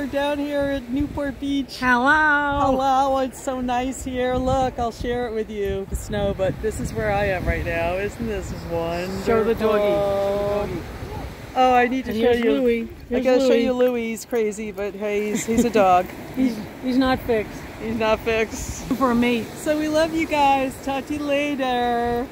we're down here at Newport Beach. Hello. Hello, it's so nice here. Look, I'll share it with you. The snow, but this is where I am right now. Isn't this wonderful? Show the doggy. Oh, I need to And show here's you. Here's I gotta show you Louis. He's crazy, but hey, he's, he's a dog. He's he's not fixed he's not fixed. for a mate. So we love you guys. Talk to you later.